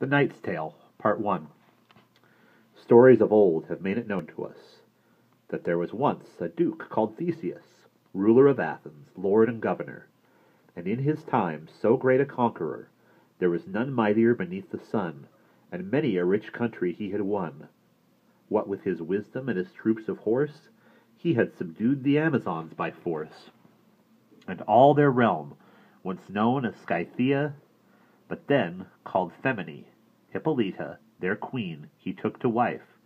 The Knight's Tale, Part I Stories of old have made it known to us that there was once a duke called Theseus, ruler of Athens, lord and governor, and in his time so great a conqueror, there was none mightier beneath the sun, and many a rich country he had won. What with his wisdom and his troops of horse, he had subdued the Amazons by force, and all their realm, once known as Scythia, but then called Femine, Hippolyta, their queen, he took to wife,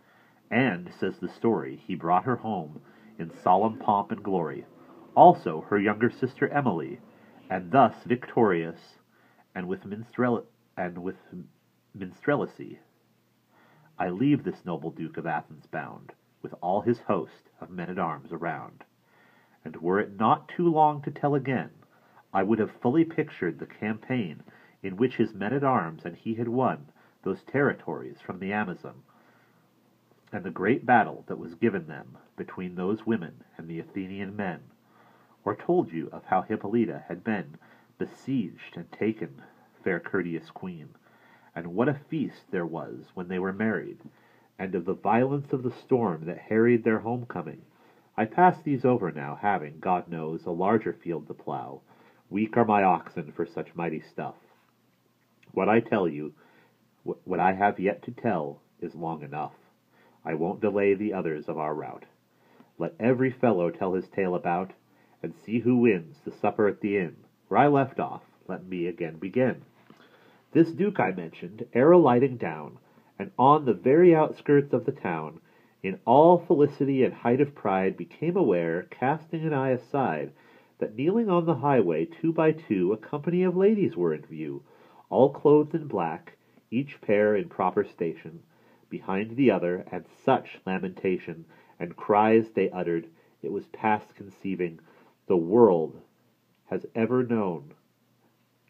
and, says the story, he brought her home in solemn pomp and glory, also her younger sister Emily, and thus victorious, and with minstrel and with minstrelsy, I leave this noble Duke of Athens bound, with all his host of men at arms around. And were it not too long to tell again, I would have fully pictured the campaign in which his men at arms and he had won those territories from the Amazon, and the great battle that was given them between those women and the Athenian men, or told you of how Hippolyta had been besieged and taken, fair courteous queen, and what a feast there was when they were married, and of the violence of the storm that harried their homecoming. I pass these over now, having, God knows, a larger field to plough. Weak are my oxen for such mighty stuff. What I tell you, what I have yet to tell, is long enough. I won't delay the others of our route. Let every fellow tell his tale about, and see who wins the supper at the inn. Where I left off, let me again begin. This Duke I mentioned, ere alighting down, and on the very outskirts of the town, in all felicity and height of pride, became aware, casting an eye aside, that kneeling on the highway, two by two, a company of ladies were in view, all clothed in black, each pair in proper station, behind the other, and such lamentation and cries they uttered, it was past conceiving the world has ever known,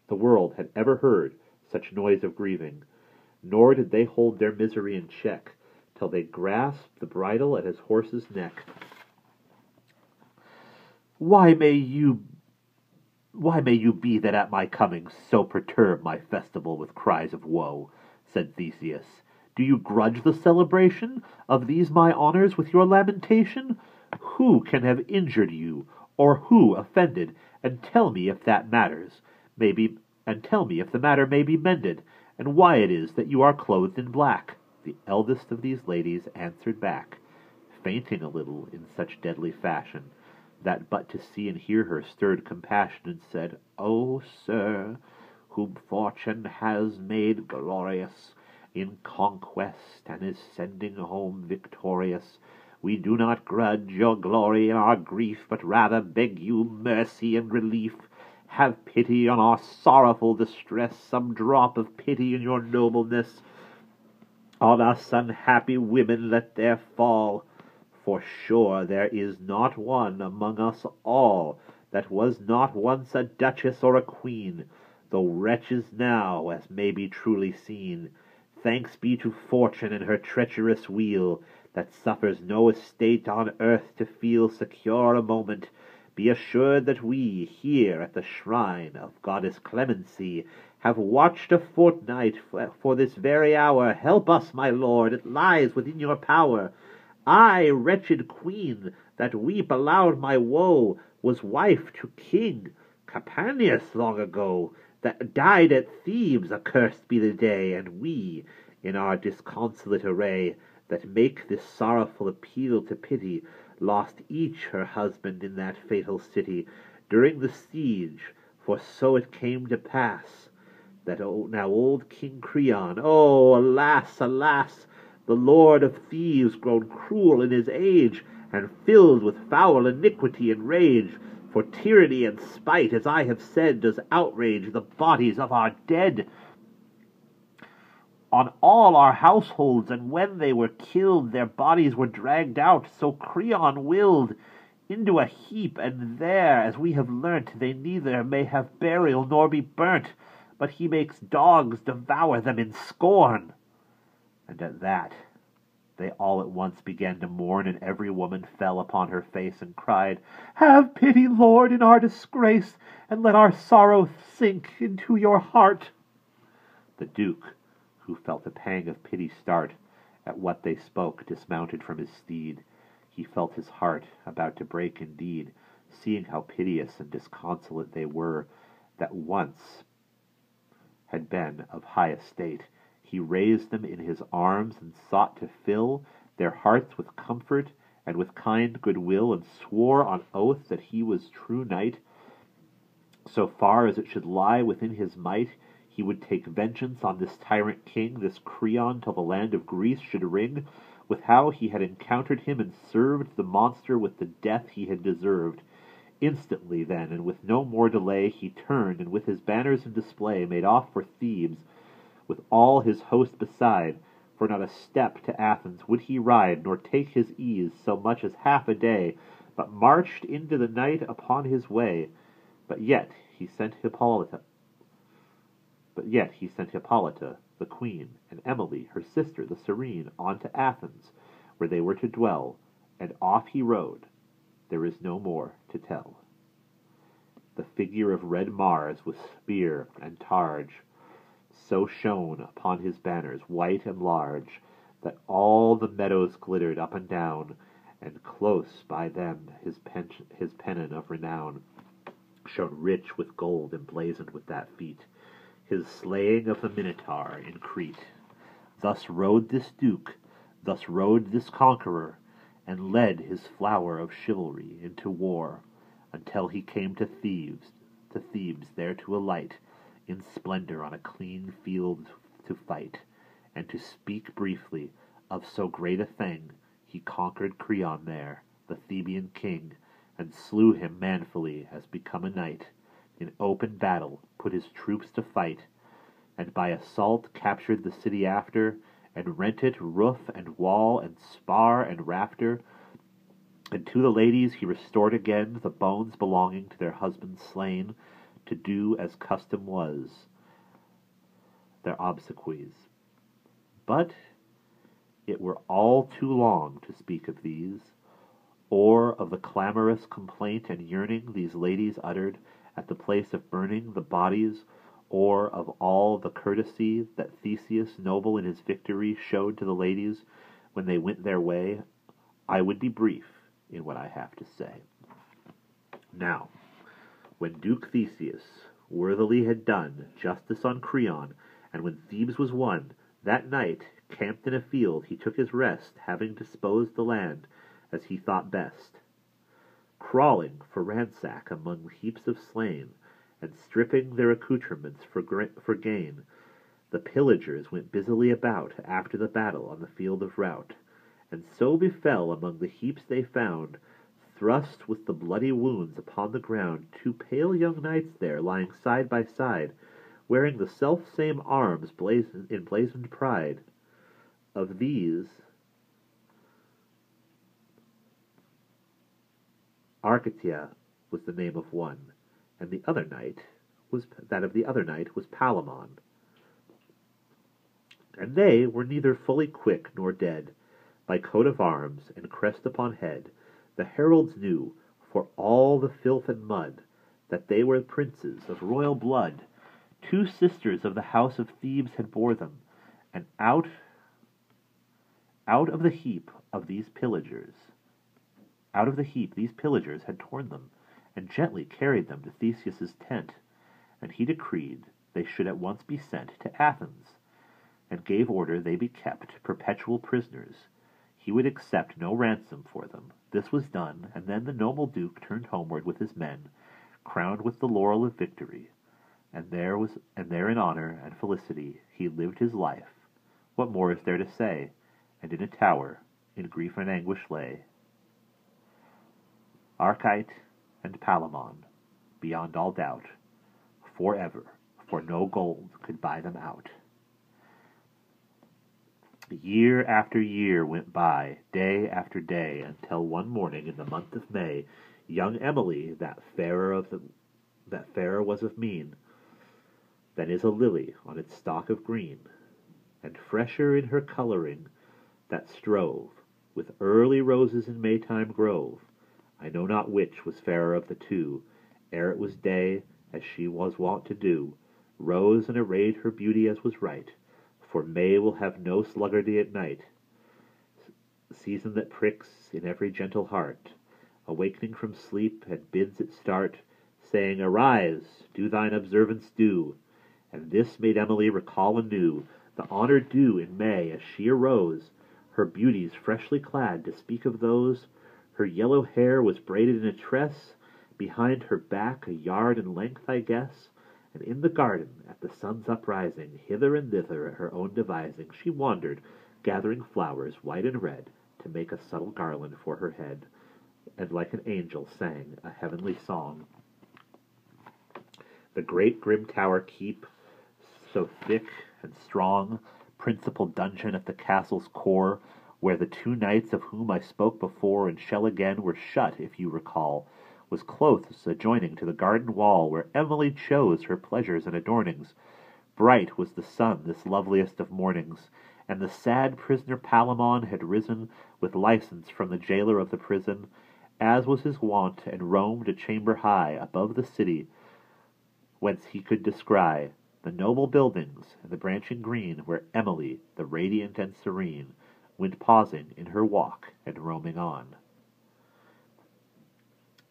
the world had ever heard such noise of grieving, nor did they hold their misery in check till they grasped the bridle at his horse's neck. Why may you why may you be that at my coming so perturb my festival with cries of woe? said Theseus. Do you grudge the celebration of these my honours with your lamentation? Who can have injured you, or who offended? And tell me if that matters, may be, and tell me if the matter may be mended, and why it is that you are clothed in black. The eldest of these ladies answered back, fainting a little in such deadly fashion that but to see and hear her stirred compassion, and said, O sir, whom fortune has made glorious in conquest, and is sending home victorious, we do not grudge your glory in our grief, but rather beg you mercy and relief. Have pity on our sorrowful distress, some drop of pity in your nobleness. On us unhappy women let there fall for sure there is not one among us all that was not once a duchess or a queen, though wretches now, as may be truly seen. Thanks be to fortune and her treacherous wheel, that suffers no estate on earth to feel secure a moment. Be assured that we, here at the shrine of Goddess Clemency, have watched a fortnight for this very hour. Help us, my lord, it lies within your power. I, wretched queen, that weep aloud my woe, was wife to King Capaneus long ago, that died at Thebes, accursed be the day, and we, in our disconsolate array, that make this sorrowful appeal to pity, lost each her husband in that fatal city during the siege, for so it came to pass that now old King Creon, oh, alas, alas! The lord of thieves grown cruel in his age, and filled with foul iniquity and rage. For tyranny and spite, as I have said, does outrage the bodies of our dead. On all our households, and when they were killed, their bodies were dragged out, so Creon willed, into a heap, and there, as we have learnt, they neither may have burial nor be burnt, but he makes dogs devour them in scorn. And at that they all at once began to mourn, and every woman fell upon her face and cried, Have pity, Lord, in our disgrace, and let our sorrow sink into your heart. The Duke, who felt a pang of pity start at what they spoke, dismounted from his steed. He felt his heart about to break indeed, seeing how piteous and disconsolate they were that once had been of high estate. He raised them in his arms and sought to fill their hearts with comfort and with kind goodwill, and swore on oath that he was true knight. So far as it should lie within his might, he would take vengeance on this tyrant king, this Creon, till the land of Greece should ring with how he had encountered him and served the monster with the death he had deserved. Instantly, then, and with no more delay, he turned, and with his banners in display, made off for Thebes, with all his host beside. For not a step to Athens would he ride, nor take his ease so much as half a day, but marched into the night upon his way. But yet he sent Hippolyta but yet he sent Hippolyta, the queen, and Emily, her sister, the serene, on to Athens, where they were to dwell, and off he rode. There is no more to tell. The figure of red Mars with spear and targe so shone upon his banners, white and large, that all the meadows glittered up and down, and close by them his, pen- his pennon of renown shone rich with gold emblazoned with that feat his slaying of the Minotaur in Crete. Thus rode this Duke, thus rode this conqueror, and led his flower of chivalry into war, until he came to Thebes, to Thebes there to alight in splendor on a clean field to fight, and to speak briefly of so great a thing, he conquered Creon there, the Theban king, and slew him manfully as become a knight in open battle put his troops to fight, and by assault captured the city after, and rent it roof and wall and spar and rafter. And to the ladies he restored again the bones belonging to their husbands slain, to do as custom was their obsequies. But it were all too long to speak of these, or of the clamorous complaint and yearning these ladies uttered at the place of burning the bodies, or of all the courtesy that Theseus, noble in his victory, showed to the ladies when they went their way, I would be brief in what I have to say. Now, when Duke Theseus worthily had done justice on Creon, and when Thebes was won, that night, camped in a field, he took his rest, having disposed the land as he thought best. Crawling for ransack among heaps of slain, and stripping their accoutrements for, for gain, the pillagers went busily about after the battle on the field of rout, and so befell among the heaps they found, thrust with the bloody wounds upon the ground, two pale young knights there lying side by side, wearing the self-same arms blazoned in blazoned pride. Of these Arcita was the name of one, and the other knight was that of the other knight was Palamon. And they were neither fully quick nor dead. By coat of arms and crest upon head, the heralds knew, for all the filth and mud, that they were princes of royal blood. Two sisters of the house of Thebes had bore them, and out out of the heap of these pillagers out of the heap these pillagers had torn them, and gently carried them to Theseus's tent, and he decreed they should at once be sent to Athens, and gave order they be kept perpetual prisoners. He would accept no ransom for them. This was done, and then the noble duke turned homeward with his men, crowned with the laurel of victory. And there was and there in honor and felicity he lived his life. What more is there to say? And in a tower, in grief and anguish lay, Archite and Palamon, beyond all doubt, forever, for no gold could buy them out. Year after year went by, day after day, until one morning in the month of May, young Emily, that fairer of the that fairer was of mien than is a lily on its stalk of green, and fresher in her coloring, that strove with early roses in Maytime grove, I know not which was fairer of the two, Ere it was day, as she was wont to do, Rose and arrayed her beauty as was right, For May will have no sluggardy at night, season that pricks in every gentle heart, awakening from sleep, and bids it start, saying, Arise, do thine observance due. And this made Emily recall anew the honour due in May as she arose, her beauties freshly clad, to speak of those. Her yellow hair was braided in a tress, behind her back a yard in length, I guess. And in the garden, at the sun's uprising, hither and thither at her own devising, she wandered, gathering flowers white and red, to make a subtle garland for her head, and like an angel sang a heavenly song. The great grim tower keep, so thick and strong, principal dungeon at the castle's core, where the two knights of whom I spoke before and shall again were shut, if you recall, was close adjoining to the garden wall where Emily chose her pleasures and adornings. Bright was the sun this loveliest of mornings, and the sad prisoner Palamon had risen with license from the jailer of the prison, as was his wont, and roamed a chamber high above the city, whence he could descry the noble buildings and the branching green where Emily, the radiant and serene, went pausing in her walk and roaming on.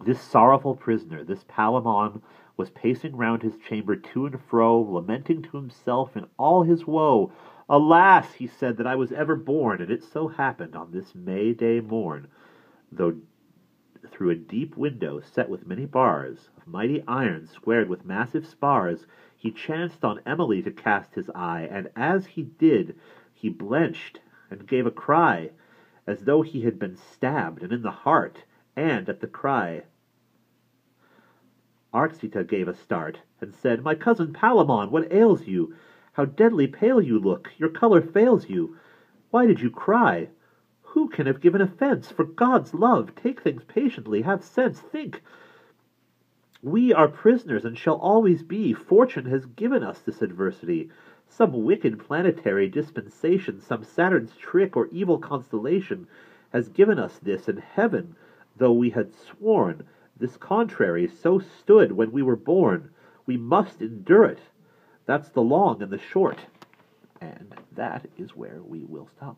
This sorrowful prisoner, this Palamon, was pacing round his chamber to and fro, lamenting to himself in all his woe. Alas, he said, that I was ever born, and it so happened on this May day morn, though through a deep window set with many bars, of mighty iron squared with massive spars, he chanced on Emily to cast his eye, and as he did, he blenched and gave a cry, as though he had been stabbed, and in the heart, and at the cry. Arcita gave a start, and said, My cousin Palamon, what ails you? How deadly pale you look! Your colour fails you. Why did you cry? Who can have given offence? For God's love, take things patiently, have sense, think. We are prisoners and shall always be. Fortune has given us this adversity. Some wicked planetary dispensation, some Saturn's trick or evil constellation has given us this, and heaven, though we had sworn this contrary, so stood when we were born. We must endure it. That's the long and the short. And that is where we will stop.